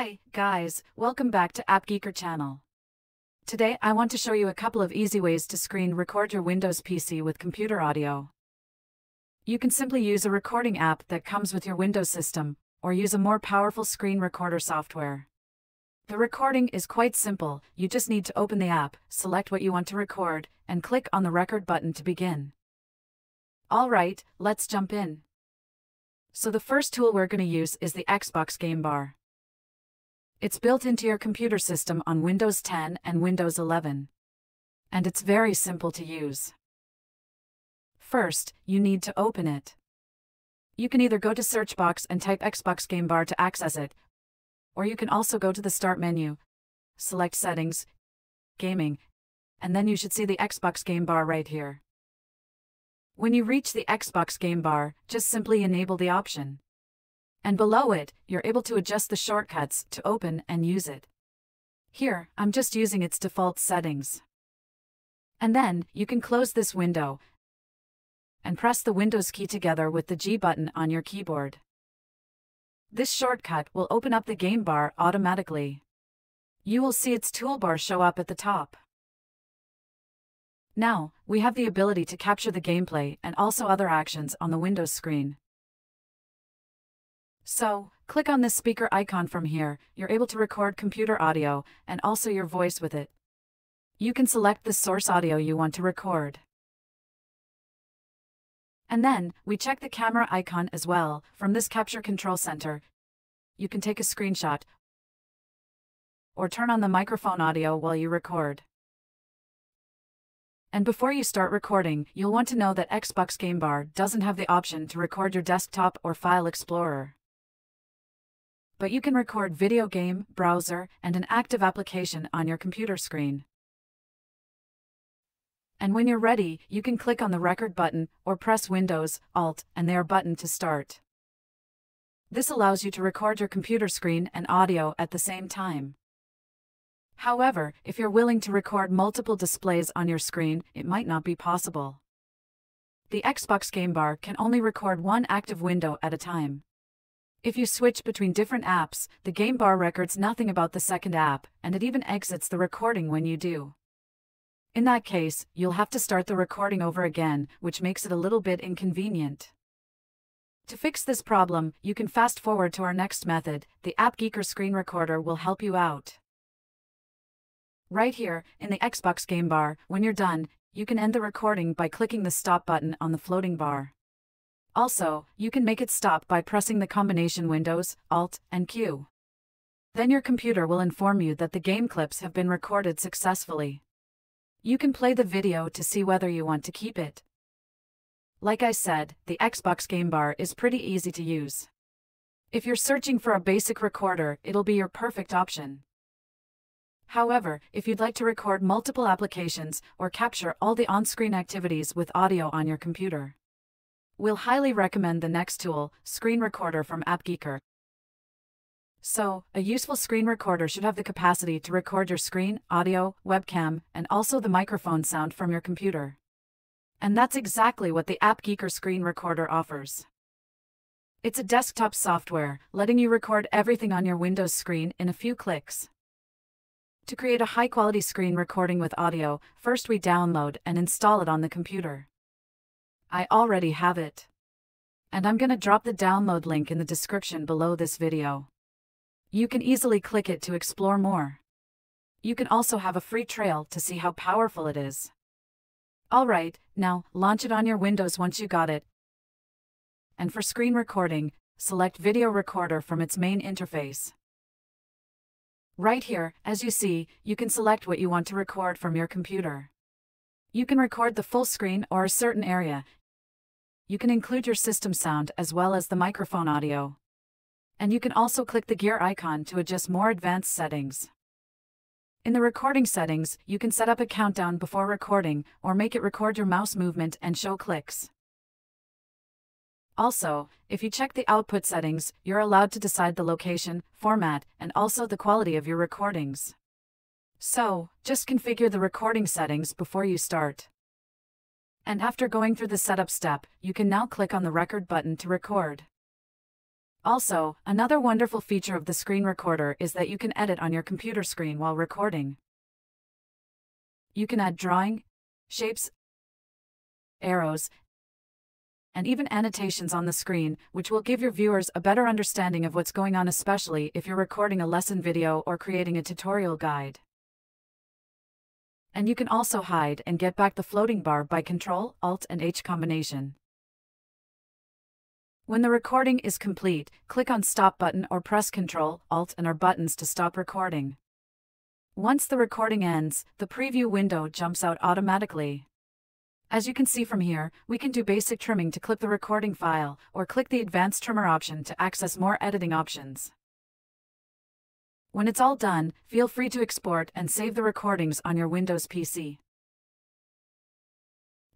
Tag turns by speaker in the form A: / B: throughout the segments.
A: Hi, guys, welcome back to AppGeeker channel. Today I want to show you a couple of easy ways to screen record your Windows PC with computer audio. You can simply use a recording app that comes with your Windows system, or use a more powerful screen recorder software. The recording is quite simple, you just need to open the app, select what you want to record, and click on the record button to begin. Alright, let's jump in. So the first tool we're going to use is the Xbox Game Bar. It's built into your computer system on Windows 10 and Windows 11. And it's very simple to use. First, you need to open it. You can either go to search box and type Xbox Game Bar to access it, or you can also go to the Start menu, select Settings, Gaming, and then you should see the Xbox Game Bar right here. When you reach the Xbox Game Bar, just simply enable the option. And below it, you're able to adjust the shortcuts to open and use it. Here, I'm just using its default settings. And then, you can close this window and press the Windows key together with the G button on your keyboard. This shortcut will open up the game bar automatically. You will see its toolbar show up at the top. Now, we have the ability to capture the gameplay and also other actions on the Windows screen. So, click on this speaker icon from here, you're able to record computer audio and also your voice with it. You can select the source audio you want to record. And then, we check the camera icon as well. From this Capture Control Center, you can take a screenshot or turn on the microphone audio while you record. And before you start recording, you'll want to know that Xbox Game Bar doesn't have the option to record your desktop or File Explorer. But you can record video game, browser, and an active application on your computer screen and when you're ready, you can click on the record button or press Windows, Alt, and their button to start. This allows you to record your computer screen and audio at the same time. However, if you're willing to record multiple displays on your screen, it might not be possible. The Xbox Game Bar can only record one active window at a time. If you switch between different apps, the Game Bar records nothing about the second app, and it even exits the recording when you do. In that case, you'll have to start the recording over again, which makes it a little bit inconvenient. To fix this problem, you can fast forward to our next method, the AppGeeker screen recorder will help you out. Right here, in the Xbox game bar, when you're done, you can end the recording by clicking the stop button on the floating bar. Also, you can make it stop by pressing the combination Windows, Alt, and Q. Then your computer will inform you that the game clips have been recorded successfully. You can play the video to see whether you want to keep it. Like I said, the Xbox Game Bar is pretty easy to use. If you're searching for a basic recorder, it'll be your perfect option. However, if you'd like to record multiple applications or capture all the on-screen activities with audio on your computer, we'll highly recommend the next tool, Screen Recorder from AppGeeker. So, a useful screen recorder should have the capacity to record your screen, audio, webcam, and also the microphone sound from your computer. And that's exactly what the AppGeeker screen recorder offers. It's a desktop software, letting you record everything on your Windows screen in a few clicks. To create a high-quality screen recording with audio, first we download and install it on the computer. I already have it. And I'm gonna drop the download link in the description below this video. You can easily click it to explore more. You can also have a free trial to see how powerful it is. Alright, now, launch it on your Windows once you got it. And for screen recording, select Video Recorder from its main interface. Right here, as you see, you can select what you want to record from your computer. You can record the full screen or a certain area. You can include your system sound as well as the microphone audio and you can also click the gear icon to adjust more advanced settings. In the recording settings, you can set up a countdown before recording or make it record your mouse movement and show clicks. Also, if you check the output settings, you're allowed to decide the location, format, and also the quality of your recordings. So, just configure the recording settings before you start. And after going through the setup step, you can now click on the record button to record. Also, another wonderful feature of the screen recorder is that you can edit on your computer screen while recording. You can add drawing, shapes, arrows, and even annotations on the screen, which will give your viewers a better understanding of what's going on especially if you're recording a lesson video or creating a tutorial guide. And you can also hide and get back the floating bar by Ctrl, Alt and H combination. When the recording is complete, click on Stop button or press Ctrl, Alt and R buttons to stop recording. Once the recording ends, the preview window jumps out automatically. As you can see from here, we can do basic trimming to clip the recording file, or click the advanced trimmer option to access more editing options. When it's all done, feel free to export and save the recordings on your Windows PC.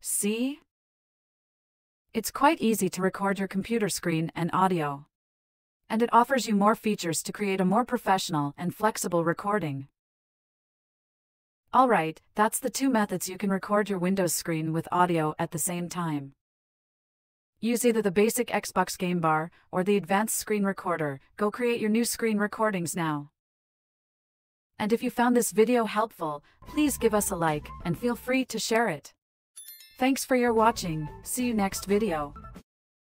A: See? It's quite easy to record your computer screen and audio. And it offers you more features to create a more professional and flexible recording. Alright, that's the two methods you can record your Windows screen with audio at the same time. Use either the basic Xbox Game Bar or the advanced screen recorder. Go create your new screen recordings now. And if you found this video helpful, please give us a like and feel free to share it. Thanks for your watching, see you next video.